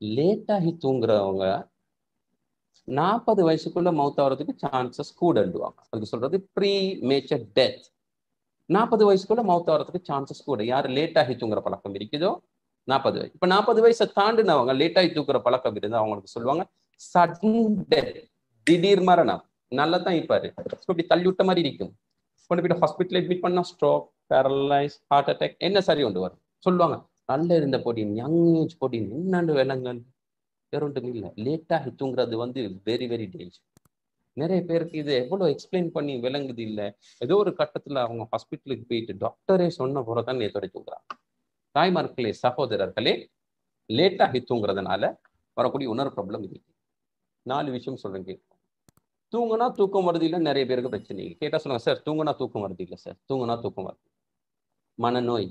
லேட்டாகி தூங்குறவங்க நாற்பது வயசுக்குள்ள மவுத் ஆகிறதுக்கு சான்சஸ் கூடண்டுவாங்க அதுக்கு சொல்றது ப்ரீ மேச்சர் டெத் நாற்பது வயசுக்குள்ள மவுத் ஆகிறதுக்கு சான்சஸ் கூட. யார் லேட்டாகி தூங்குற பழக்கம் இருக்குதோ நாற்பது வயசு. இப்ப நாற்பது வயசை தாண்டினவங்க லேட்டாகி தூக்குற பழக்கம் இருந்தால் அவங்களுக்கு சொல்லுவாங்க சடன் டெத் திடீர் மரணம். நல்லா தான் இருப்பாரு இப்படி தள்ளி விட்ட மாதிரி இருக்கும். கொண்டு போயிட்டு ஹாஸ்பிட்டல் அட்மிட் பண்ணா ஸ்ட்ரோக் பேரலைஸ் ஹார்ட் அட்டாக் என்ன சரி கொண்டு வரும்? சொல்லுவாங்க நல்ல இருந்த போட்டின் யங் ஏஜ் போட்டின் என்னண்டு விலங்குகள் வேற ஒன்றும் இல்லை லேட்டாக தூங்குறது வந்து வெரி வெரி டேஞ்சர் நிறைய பேருக்கு இது எவ்வளோ எக்ஸ்பிளைன் பண்ணி விளங்குது இல்லை. ஏதோ ஒரு கட்டத்தில் அவங்க ஹாஸ்பிட்டலுக்கு போயிட்டு டாக்டரே சொன்ன போறதான் நேற்று தூங்குறாங்க. தாய்மார்களே சகோதரர்களே லேட்டாக தூங்குறதுனால வரக்கூடிய உணர்வு ப்ராப்ளம் இருக்கு நாலு விஷயம் சொல்கிறேன் கேட்கும் தூங்குனா தூக்கம் வருது இல்லை நிறைய பேருக்கு பிரச்சனை. கேட்டால் சொல்லுங்க சார் தூங்குனா தூக்கம் வருது இல்லை சார்? தூங்குனா தூக்கம் வருது. மனநோய்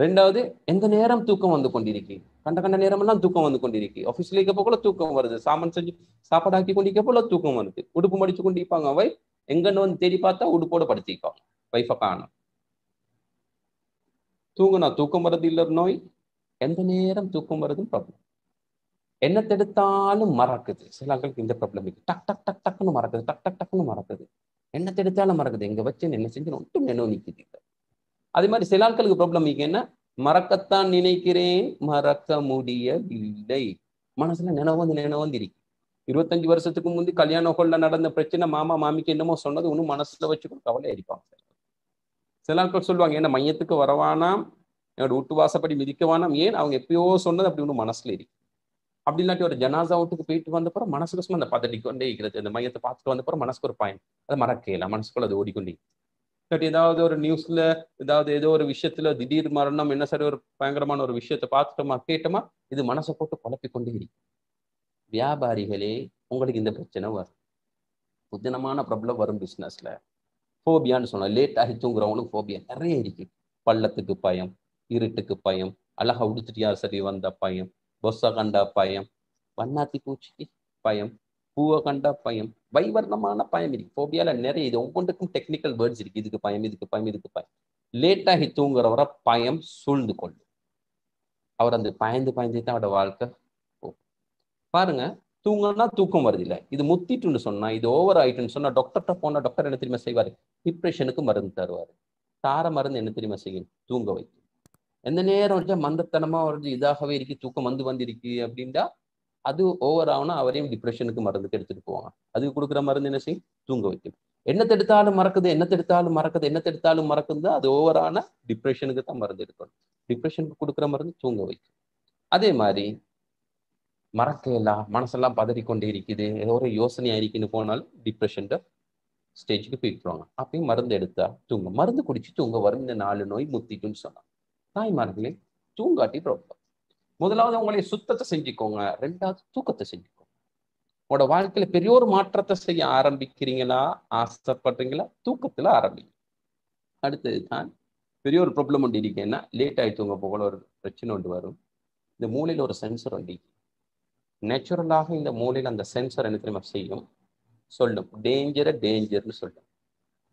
ரெண்டாவது எந்த நேரம் தூக்கம் வந்து கொண்டிருக்கு? கண்ட கண்ட நேரமெல்லாம் தூக்கம் வந்து கொண்டிருக்கு. ஆஃபீஸ்ல இருக்க போல தூக்கம் வருது. சாமான் செஞ்சு சாப்பாடு ஆக்கி கொண்டிருக்க போல தூக்கம் வருது. உடுப்பு மடிச்சு கொண்டிருப்பாங்க. அவை எங்கன்னு வந்து தேடி பார்த்தா உடுப்போட படுத்திருப்பாங்க வைஃபை காணும். தூங்குனா தூக்கம் வர்றது இல்ல நோய். எந்த நேரம் தூக்கம் வருது ப்ராப்ளம் என்ன தடுத்தாலும் மறக்குது. சில ஆட்களுக்கு இந்த ப்ராப்ளம் இருக்கு. டக் டக் டக் டக்குன்னு மறக்குது. டக் டக் டக்குன்னு மறக்குது. என்ன தடுத்தாலும் மறக்குது. எங்க வச்சு என்ன செஞ்சு ஒன்றும் நினைவு நிற்குது அதே மாதிரி சில ஆட்களுக்கு ப்ராப்ளம் என்ன? மறக்கத்தான் நினைக்கிறேன் மறக்க முடியவில்லை. மனசுல நினைவு வந்து நினைவு வந்து இருக்கு. இருபத்தஞ்சு வருஷத்துக்கு முந்தி கல்யாண ஹோல்ல நடந்த பிரச்சனை மாமா மாமிக்கு என்னமோ சொன்னது ஒன்றும் மனசுல வச்சுக்கணும் கவலை அடிப்பாங்க சில ஆட்கள் சொல்லுவாங்க என்ன மையத்துக்கு வரவானாம்? என்னோட வீட்டு வாசப்படி மிதிக்கவானாம்? ஏன்? அவங்க எப்பயோ சொன்னது அப்படி ஒன்றும் மனசுல இருக்கு. அப்படி இல்லாட்டி ஒரு ஜனாசா வீட்டுக்கு போயிட்டு வந்தப்பறம் மனசுக்கு சும்மா அந்த பதடிக்கொண்டே இருக்கிறது. அந்த மையத்தை பார்த்துட்டு வந்தப்பறம் மனசுக்கு ஒரு பயன். அதை மறக்கல மனசுக்குள்ள அது ஓடிக்கொண்டே இல்லாட்டி ஏதாவது ஒரு நியூஸ்ல ஏதாவது ஏதோ ஒரு விஷயத்துல திடீர் மரணம் என்ன சரி ஒரு பயங்கரமான ஒரு விஷயத்த பார்த்துட்டோமா கேட்டோமா இது மனசை போட்டு குழப்பிக்கொண்டே இருக்கு. வியாபாரிகளே உங்களுக்கு இந்த பிரச்சனை வரும். புதினமான ப்ராப்ளம் வரும் பிஸ்னஸ்ல ஃபோபியான்னு சொன்னோம் லேட் ஆகி தூங்குறவங்களுக்கு ஃபோபியா நிறைய இருக்கு. பள்ளத்துக்கு பயம் இருட்டுக்கு பயம் அழகா உடுத்துட்டு யார் சரி வந்த பயம் பொஸ்ஸை கண்டா பயம் வண்ணாத்தி பூச்சிக்கு பயம் பூவை கண்டா பயம் வைவர்ணமான பயம் இருக்கு. ஃபோபியால நிறைய இது ஒவ்வொன்றுக்கும் டெக்னிக்கல் வேர்ட்ஸ் இருக்கு. இதுக்கு பயம் இதுக்கு பயம் இதுக்கு பயம். லேட்டாகி தூங்குறவரை பயம் சூழ்ந்து கொள்ளும். அவர் அந்த பயந்து பயந்து தான் அவரோட வாழ்க்கை பாருங்க தூங்கினா தூக்கம் வருது இல்லை? இது முத்திட்டுன்னு சொன்னா இது ஓவர் ஆயிட்டுன்னு சொன்னா டாக்டர்கிட்ட போனா டாக்டர் என்ன தெரியுமா செய்வாரு? டிப்ரெஷனுக்கு மருந்து தருவாரு. தார மருந்து என்ன தெரியுமா செய்யும்? தூங்க வைக்கும். எந்த நேரம் வச்சா மந்தத்தனமா வருது இதாகவே இருக்கு தூக்கம் வந்து வந்திருக்கு அப்படின்டா அது ஓவர் ஆகுனா அவரையும் டிப்ரெஷனுக்கு மருந்துக்கு எடுத்துட்டு போவாங்க. அதுக்கு கொடுக்குற மருந்து என்ன செய்யும்? தூங்க வைக்கும். என்ன தடுத்தாலும் மறக்குது என்ன தடுத்தாலும் மறக்குது என்ன தடுத்தாலும் மறக்குது அது ஓவரான டிப்ரெஷனுக்கு தான் மருந்து எடுக்கணும். டிப்ரெஷனுக்கு கொடுக்குற மருந்து தூங்க வைக்கும். அதே மாதிரி மறக்கலாம் மனசெல்லாம் பதறிக்கொண்டே இருக்குது ஏதோ ஒரு யோசனையா இருக்குன்னு போனாலும் டிப்ரெஷன் ஸ்டேஜுக்கு போயிட்டுருவாங்க அப்பயும் மருந்து எடுத்தா தூங்க மருந்து குடிச்சு தூங்க வரும். இந்த நாலு நோய் முத்திட்டுன்னு சொன்னாங்க. தாய்மார்களே தூங்காட்டி ப்ராப்ளம் முதலாவது உங்களை சுத்தத்தை செஞ்சுக்கோங்க. ரெண்டாவது தூக்கத்தை செஞ்சுக்கோங்க. உங்களோட வாழ்க்கையில பெரிய ஒரு மாற்றத்தை செய்ய ஆரம்பிக்கிறீங்களா? ஆசைப்படுறீங்களா? தூக்கத்துல ஆரம்பிங்க. அடுத்தது தான் பெரிய ஒரு ப்ராப்ளம் ஒன்று இருக்கேன்னா லேட் ஆகி தூங்க போகல ஒரு பிரச்சனை ஒன்று வரும். இந்த மூலையில் ஒரு சென்சர் ஒன்று நேச்சுரலாக இந்த மூளையில் அந்த சென்சர் என்ன தெரியுமா செய்யும்? சொல்லும். டேஞ்சரை டேஞ்சர்னு சொல்லும்.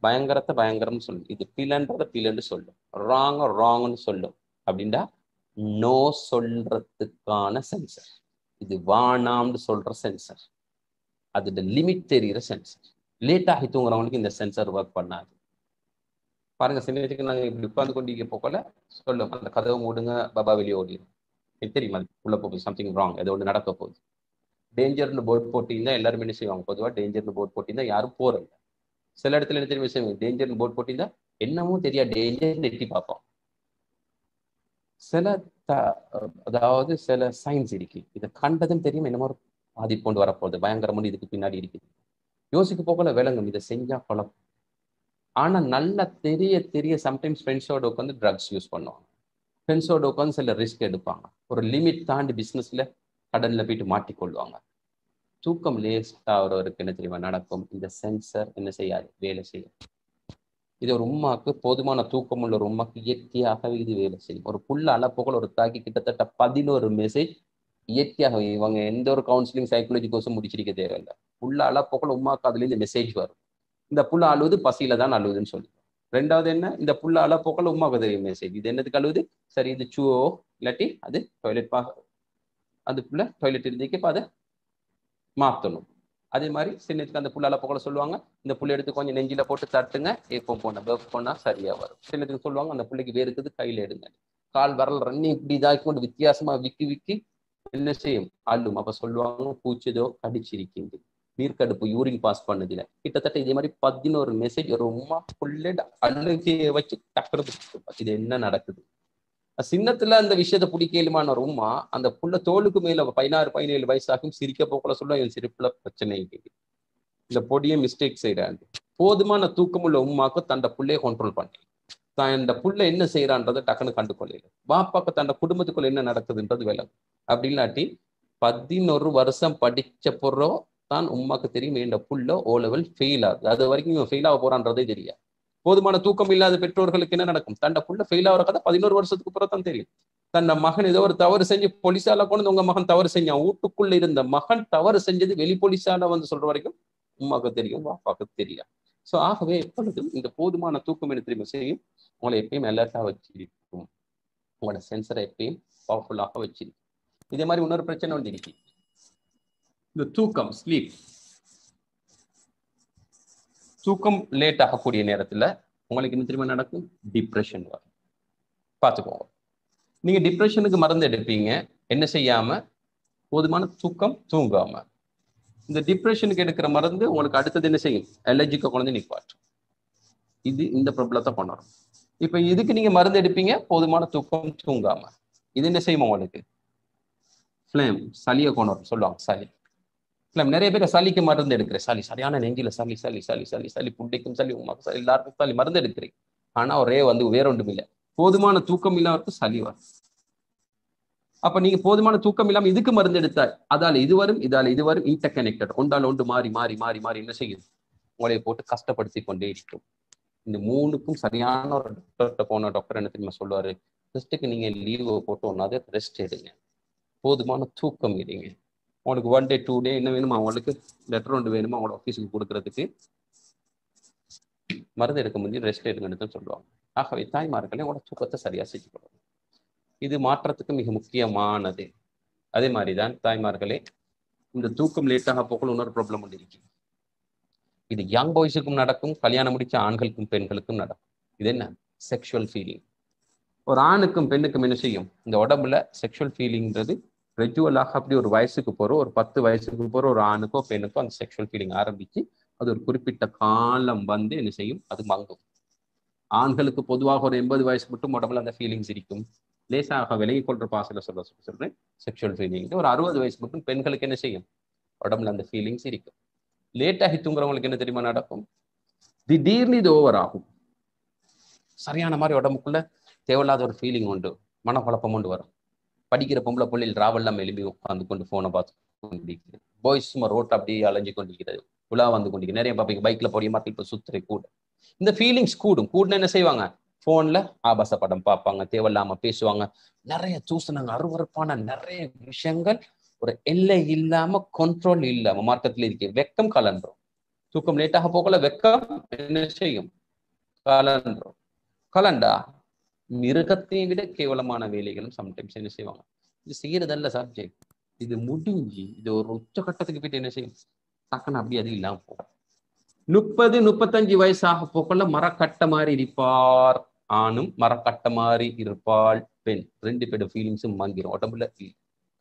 பயங்கரத்தை பயங்கரம்னு சொல்லும். இது பிலன்றத பிலன்னு சொல்லும். ராங் ராங்னு சொல்லும். அப்படின்டா நோ சொல்றதுக்கான சென்சர் இது வானாம்னு சொல்ற சென்சர் அதோட லிமிட் தெரிகிற சென்சர் லேட் ஆகி தூங்குறவங்களுக்கு இந்த சென்சர் ஒர்க் பண்ணாது. பாருங்க சின்னத்துக்கு நாங்கள் இப்படி உட்கார்ந்து கொண்டிருக்க போக்கல சொல்லும் அந்த கதவை மூடுங்க பாபா வெளியே ஓடிடும் எனக்கு தெரியுமா? உள்ள போகுது சம்திங் ராங் ஏதோ ஒன்று நடக்க போகுது. டேஞ்சர்னு போர்ட் போட்டிருந்தா எல்லாருமே என்ன செய்வாங்க? பொதுவாக டேஞ்சர்னு போர்ட் போட்டிருந்தா யாரும் போறதில்ல. சில இடத்துல என்ன தெரியுமா செய்வாங்க? டேஞ்சர்னு போர்ட் போட்டிங்கன்னா என்னமோ தெரியாது. டேஞ்சர்னு எட்டி பார்ப்போம். சில த அதாவது சில சயின்ஸ் இருக்கு. இதை கண்டதும் தெரியும் என்னமோ ஒரு பாதிப்பு கொண்டு வரப்போகுது. பயங்கரமான இதுக்கு பின்னாடி இருக்குது யோசிக்க போகல விளங்கும் இதை செஞ்சா குழப்பம். ஆனா நல்லா தெரிய தெரிய சம்டைம்ஸ் ஃப்ரெண்ட்ஸோட உட்காந்து ட்ரக்ஸ் யூஸ் பண்ணுவாங்க. ஃப்ரெண்ட்ஸோட உட்காந்து சில ரிஸ்க் எடுப்பாங்க. ஒரு லிமிட் தாண்டி பிஸ்னஸ்ல கடல்ல போயிட்டு மாட்டிக்கொள்வாங்க. தூக்கம் லேஸ்ட் ஆகிறவருக்கு என்ன தெரியுமா நடக்கும். இந்த சென்சர் என்ன செய்யாது? வேலை செய்யும் இது ஒரு உமாக்கு போதுமான தூக்கம் உள்ள ஒரு உமாக்கு இயற்கையாகவே இது வேலை செய்யும். ஒரு புள்ள அளப்புகள் ஒரு தாக்கி கிட்டத்தட்ட பதினோரு மெசேஜ் இயற்கையாக இவங்க எந்த ஒரு கவுன்சிலிங் சைக்காலஜி கோர்ஸும் முடிச்சிருக்க தேவையில்லை. புள்ள அளப்புகள் உமாக்கு அதுல இந்த மெசேஜ் வரும். இந்த புல் அழுவது பசியில தான் அழுவுதுன்னு சொல்லி. ரெண்டாவது என்ன? இந்த புல்ல அளப்புகள் உமாக்கு தெரியும் மெசேஜ் இது என்னதுக்கு அழுவுது? சரி இது சுவோ இல்லாட்டி அது டாய்லெட் பா அது புள்ள டாய்லெட் இருந்துக்கு இப்போ அதை மாற்றணும் அதே மாதிரி சின்னத்துக்கு அந்த புள்ளால போகல சொல்லுவாங்க. இந்த புள்ளை எடுத்து கொஞ்சம் நெஞ்சில போட்டு தட்டுங்க. எப்போ போன பர்ஃப் போனா சரியா வரும். சின்னத்துக்கு சொல்லுவாங்க அந்த பிள்ளைக்கு வேறுக்குது கையில எடுங்க. கால் வரல் ரன்னி இப்படி இதாக்கி கொண்டு வித்தியாசமா விக்கி விக்கி என்ன செய்யும்? அள்ளும். அப்ப சொல்லுவாங்க பூச்சதோ கடிச்சிருக்கின்றது. நீர்க்கடுப்பு யூரின் பாஸ் பண்ணதுல. கிட்டத்தட்ட இதே மாதிரி பதினோரு மெசேஜ் ஒரு உமா புள்ள வச்சு டக்குறது இது என்ன நடக்குது? சின்னத்துல அந்த விஷயத்த பிடிக்கலுமான ஒரு உமா அந்த புள்ள தோலுக்கு மேல பதினாறு பதினேழு வயசாகும் சிரிக்க போக்கல சொல்ல என் சிரிப்புல பிரச்சனை இருக்குது இந்த பொடியை மிஸ்டேக் செய்யறாங்க போதுமான தூக்கம் உள்ள உமாக்கு தண்ட புள்ளைய கண்ட்ரோல் பண்ணி. தான் இந்த புள்ள என்ன செய்யறான்றதை டக்குன்னு கண்டுகொள்ளையில வாப்பாக்கு தண்ட குடும்பத்துக்குள்ள என்ன நடக்குதுன்றது விலகு அப்படி இல்லாட்டி பதினொரு வருஷம் படிச்ச பொருளோ தான் உமாக்கு தெரியும் இந்த புள்ள ஓ லெவல் ஃபெயில் ஆகுது. அது வரைக்கும் இவன் ஃபெயில் ஆக போறான்றதே தெரியாது. போதுமான தூக்கம் இல்லாத பெற்றோர்களுக்கு என்ன நடக்கும்? தண்டை புள்ள ஃபெயில் ஆகிற கதை பதினோரு வருஷத்துக்கு அப்புறம் தான் தெரியும். தன்னை மகன் ஏதோ ஒரு தவறு செஞ்சு போலீஸால கொண்டு உங்க மகன் தவறு செஞ்சான் வீட்டுக்குள்ள இருந்த மகன் தவறு செஞ்சது வெளி போலீஸால வந்து சொல்ற வரைக்கும் உமாக்கு தெரியும் வாப்பாக்கு தெரியும் ஸோ ஆகவே எப்பொழுதும் இந்த போதுமான தூக்கம் என்ன தெரியுமா செய்யும்? உங்களை எப்பயும் அலர்ட்டா வச்சிருக்கும். உங்களோட சென்சரை எப்பயும் பவர்ஃபுல்லாக வச்சிருக்கும். இதே மாதிரி இன்னொரு பிரச்சனை வந்து இருக்கு. இந்த தூக்கம் ஸ்லீப் தூக்கம் லேட் ஆகக்கூடிய நேரத்தில் உங்களுக்கு என்ன திரும்ப நடக்கும்? டிப்ரெஷன் வரும். பார்த்துக்கோங்க. நீங்கள் டிப்ரெஷனுக்கு மருந்து எடுப்பீங்க. என்ன செய்யாமல் போதுமான தூக்கம் தூங்காமல் இந்த டிப்ரெஷனுக்கு எடுக்கிற மருந்து உங்களுக்கு அடுத்தது என்ன செய்யும்? அலர்ஜிக்கை குழந்தை நிப்பாட்டும் இது இந்த ப்ராப்ளத்தை கொண்டாடும் இப்போ இதுக்கு நீங்கள் மருந்து எடுப்பீங்க. போதுமான தூக்கம் தூங்காமல் இது என்ன செய்யும் உங்களுக்கு? ஃப்ளேம் சளியை கொண்டு சொல்லுவாங்க சளி. ஃப்ளேம் நிறைய பேர் சளிக்கு மருந்து எடுக்கிறேன். சளி சரியான நெஞ்சில சளி சளி சளி சளி சளி புண்டைக்கும் சளி உமாக்கும் சளி எல்லாருக்கும் சளி மருந்து எடுக்கிறேன். ஆனா ஒரே வந்து வேற ஒன்றும் இல்லை. போதுமான தூக்கம் இல்லாமல் சளி வரும். அப்ப நீங்க போதுமான தூக்கம் இல்லாம இதுக்கு மருந்து எடுத்தால் அதால இது வரும் இதால இது வரும் இன்டர் கனெக்டட் ஒன்றால் ஒன்று மாறி மாறி மாறி மாறி என்ன செய்யுது உங்களை போட்டு கஷ்டப்படுத்தி கொண்டே இருக்கும். இந்த மூணுக்கும் சரியான ஒரு டாக்டர்கிட்ட போன டாக்டர் என்ன தெரியுமா சொல்லுவாரு? ரெஸ்ட்டுக்கு நீங்க லீவ் போட்டு ஒன்னாவது ரெஸ்ட் எடுங்க. போதுமான தூக்கம் எடுங்க அவங்களுக்கு ஒன் டே டூ டே என்ன வேணுமா அவங்களுக்கு லெட்டர் ஒன்று வேணுமா அவங்களோட ஆஃபீஸுக்கு கொடுக்கறதுக்கு மருந்து எடுக்க முடிஞ்சு ரெஸ்ட் எடுங்கன்னு தான் சொல்லுவாங்க. ஆகவே தாய்மார்களே அவங்களோட தூக்கத்தை சரியாக செஞ்சு கொடுக்கணும் இது மாற்றத்துக்கு மிக முக்கியமானது. அதே மாதிரி தான் தாய்மார்களே இந்த தூக்கம் லேட்டாக போகல இன்னொரு ப்ராப்ளம் ஒன்று இருக்கு. இது யங் பாய்ஸுக்கும் நடக்கும் கல்யாணம் முடிச்ச ஆண்களுக்கும் பெண்களுக்கும் நடக்கும். இது என்ன? செக்ஷுவல் ஃபீலிங் ஒரு ஆணுக்கும் பெண்ணுக்கும் என்ன செய்யும்? இந்த உடம்புல செக்ஷுவல் ஃபீலிங்கிறது ரெஜுவலாக அப்படி ஒரு வயசுக்கு போகிற ஒரு பத்து வயசுக்கு போகிற ஒரு ஆணுக்கோ பெண்ணுக்கோ அந்த செக்ஷுவல் ஃபீலிங் ஆரம்பித்து அது ஒரு குறிப்பிட்ட காலம் வந்து என்ன செய்யும்? அது மங்கும். ஆண்களுக்கு பொதுவாக ஒரு எண்பது வயசு மட்டும் உடம்புல அந்த ஃபீலிங்ஸ் இருக்கும். லேசாக விலகி கொள்ற பாசல சொல்ல சொல்றேன். செக்ஷுவல் ஃபீலிங் ஒரு அறுபது வயசு மட்டும் பெண்களுக்கு என்ன செய்யும்? உடம்புல அந்த ஃபீலிங்ஸ் இருக்கும். லேட்டாகி தூங்குறவங்களுக்கு என்ன தெரியுமா நடக்கும்? திடீர்னு இது ஓவர் ஆகும். சரியான மாதிரி உடம்புக்குள்ள தேவையில்லாத ஒரு ஃபீலிங் உண்டு. மனக்குழப்பம் கொண்டு வரும். படிக்கிற பொம்பளை பிள்ளைகள் ராவெல்லாம் எழுப்பி உட்காந்து கொண்டு ஃபோனை பார்த்து கொண்டிருக்கிறது. பாய்ஸ் சும்மா ரோட் அப்படியே அலைஞ்சு கொண்டிருக்கிறது. உலா வந்து கொண்டிருக்கு நிறைய பார்ப்பீங்க பைக்ல போடிய மாதிரி இப்போ சுத்துறை கூட. இந்த ஃபீலிங்ஸ் கூடும். கூடுனா என்ன செய்வாங்க? போன்ல ஆபாச படம் பார்ப்பாங்க தேவையில்லாம பேசுவாங்க. நிறைய தூசணங்க அருவறுப்பான நிறைய விஷயங்கள் ஒரு எல்லை இல்லாம கண்ட்ரோல் இல்லாம மார்க்கத்துல இருக்கு. வெக்கம் கலன்றோம். தூக்கம் லேட்டாக போகல வெக்கம் என்ன செய்யும்? கலன்றோம். கலண்டா? மிருகத்தை விட கேவலமான வேலைகளும் சம்டைம்ஸ் என்ன செய்வாங்க? இது செய்யறதல்ல சப்ஜெக்ட் இது முடிஞ்சு இது ஒரு உச்சகட்டத்துக்கு போயிட்டு என்ன செய்யும்? டக்குன்னு அப்படி அது இல்லாம போகும். முப்பது முப்பத்தஞ்சு வயசாக போக்கல மரக்கட்ட மாதிரி இருப்பார். ஆணும் மரக்கட்ட மாதிரி இருப்பாள் பெண். ரெண்டு பேரும் ஃபீலிங்ஸும் வாங்கிடும் உடம்புல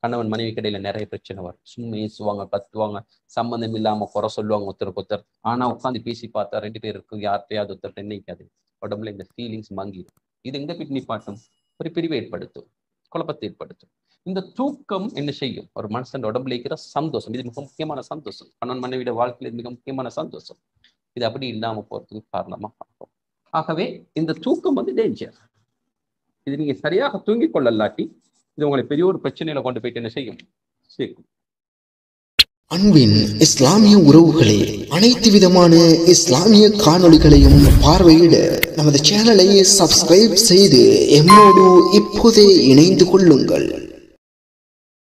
கணவன் மனைவி கடையில நிறைய பிரச்சனை வரும். சும்மா ஏசுவாங்க கத்துவாங்க. சம்பந்தம் இல்லாம குறை சொல்லுவாங்க ஒருத்தருக்கு ஒருத்தர். ஆனா உட்காந்து பேசி பார்த்தா ரெண்டு பேருக்கும் யார்கிட்டயாவது ஒருத்தர் நினைக்காது உடம்புல இந்த ஃபீலிங்ஸ் வாங்கிடும் இது எங்க கிட்னி பாட்டும் ஒரு பிரிவை ஏற்படுத்தும் குழப்பத்தை ஏற்படுத்தும். இந்த தூக்கம் என்ன செய்யும்? ஒரு மனுஷன் உடம்புல இருக்கிற சந்தோஷம் இது மிக முக்கியமான சந்தோஷம். கணவன் மனைவிட வாழ்க்கையில் மிக முக்கியமான சந்தோஷம். இது அப்படி இல்லாம போறதுக்கு காரணமா ஆகும் ஆகவே இந்த தூக்கம் வந்து டேஞ்சர் இது நீங்க சரியாக தூங்கிக் கொள்ளலாட்டி இது உங்களை பெரிய ஒரு பிரச்சனையில கொண்டு போயிட்டு என்ன செய்யும்? சேர்க்கும். அன்பின் இஸ்லாமிய உறவுகளே அனைத்து விதமான இஸ்லாமிய காணொளிகளையும் பார்வையிட நமது சேனலை சப்ஸ்கிரைப் செய்து எம்மோடு இப்போதே இணைந்து கொள்ளுங்கள்.